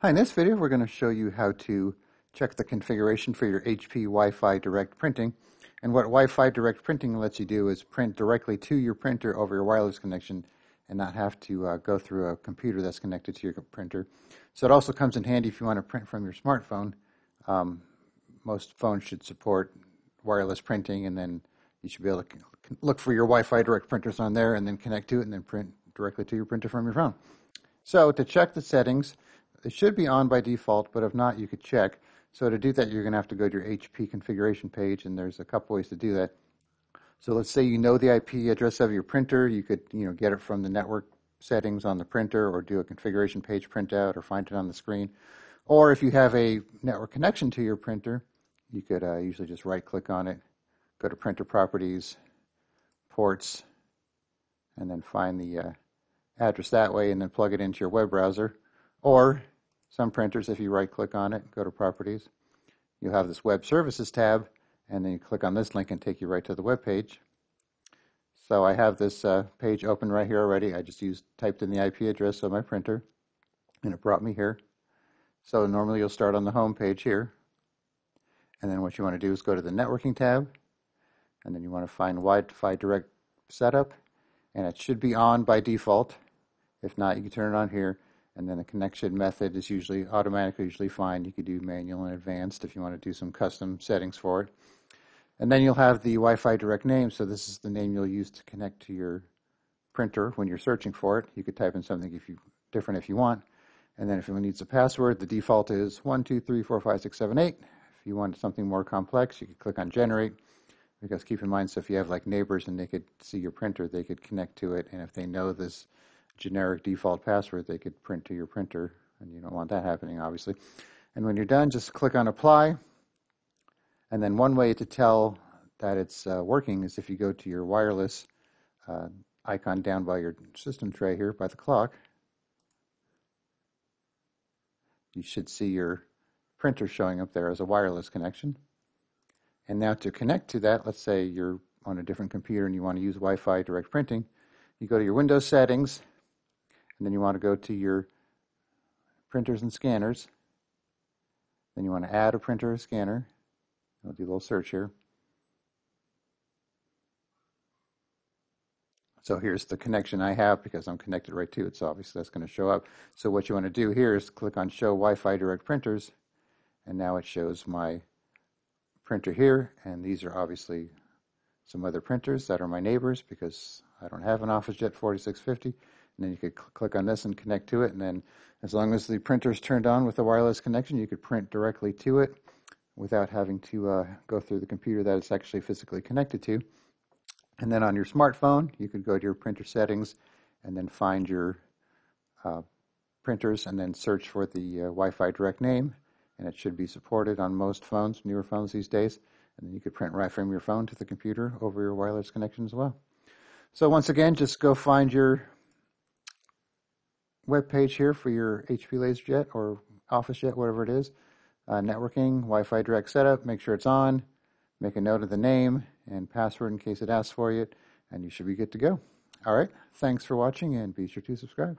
Hi, in this video we're going to show you how to check the configuration for your HP Wi-Fi Direct Printing. And what Wi-Fi Direct Printing lets you do is print directly to your printer over your wireless connection and not have to uh, go through a computer that's connected to your printer. So it also comes in handy if you want to print from your smartphone. Um, most phones should support wireless printing and then you should be able to look for your Wi-Fi Direct printers on there and then connect to it and then print directly to your printer from your phone. So to check the settings, it should be on by default, but if not, you could check. So to do that, you're going to have to go to your HP configuration page, and there's a couple ways to do that. So let's say you know the IP address of your printer. You could you know get it from the network settings on the printer, or do a configuration page printout, or find it on the screen. Or if you have a network connection to your printer, you could uh, usually just right-click on it, go to Printer Properties, Ports, and then find the uh, address that way, and then plug it into your web browser. Or some printers, if you right click on it, go to properties, you'll have this web services tab, and then you click on this link and take you right to the web page. So I have this uh, page open right here already. I just used typed in the IP address of my printer, and it brought me here. So normally you'll start on the home page here. And then what you want to do is go to the networking tab, and then you want to find Wi-Fi Direct Setup, and it should be on by default. If not, you can turn it on here and then the connection method is usually automatically usually fine. You could do manual and advanced if you want to do some custom settings for it. And then you'll have the Wi-Fi direct name, so this is the name you'll use to connect to your printer when you're searching for it. You could type in something if you different if you want. And then if anyone needs a password, the default is 1234567 If you want something more complex, you could click on generate. Because keep in mind, so if you have like neighbors and they could see your printer, they could connect to it. And if they know this generic default password they could print to your printer, and you don't want that happening, obviously. And when you're done, just click on Apply. And then one way to tell that it's uh, working is if you go to your wireless uh, icon down by your system tray here by the clock, you should see your printer showing up there as a wireless connection. And now to connect to that, let's say you're on a different computer and you want to use Wi-Fi direct printing, you go to your Windows settings and then you want to go to your printers and scanners. Then you want to add a printer or scanner. I'll do a little search here. So here's the connection I have because I'm connected right to it, so obviously that's going to show up. So what you want to do here is click on Show Wi-Fi Direct Printers, and now it shows my printer here, and these are obviously some other printers that are my neighbors because I don't have an OfficeJet 4650. And then you could cl click on this and connect to it. And then as long as the printer is turned on with a wireless connection, you could print directly to it without having to uh, go through the computer that it's actually physically connected to. And then on your smartphone, you could go to your printer settings and then find your uh, printers and then search for the uh, Wi-Fi direct name. And it should be supported on most phones, newer phones these days. And then you could print right from your phone to the computer over your wireless connection as well. So once again, just go find your web page here for your HP LaserJet or OfficeJet, whatever it is. Uh, networking, Wi-Fi direct setup, make sure it's on. Make a note of the name and password in case it asks for you, and you should be good to go. All right, thanks for watching, and be sure to subscribe.